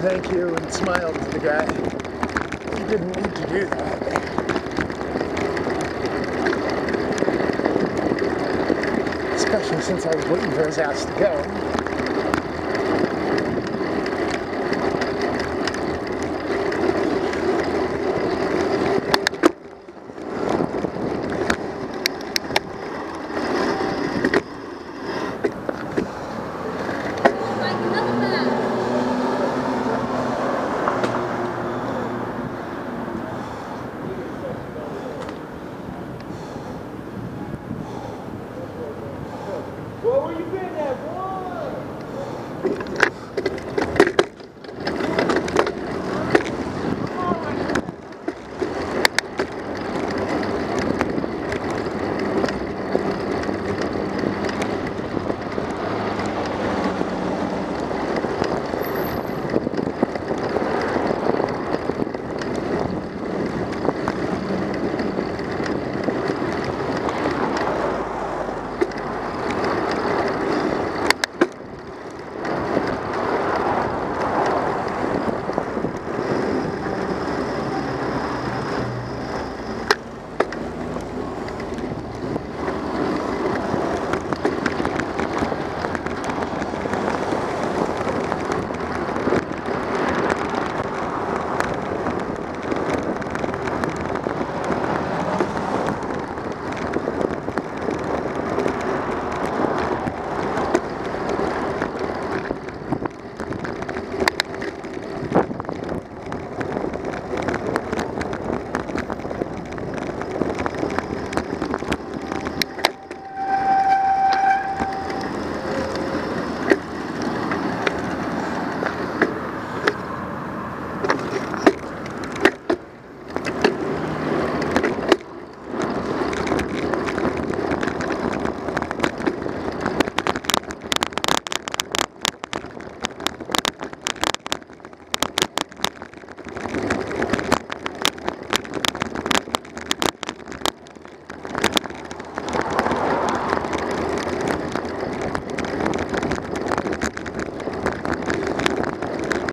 thank you and smiled to the guy. He didn't need to do that. Especially since I was waiting for his ass to go. Like.